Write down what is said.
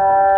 you